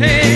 take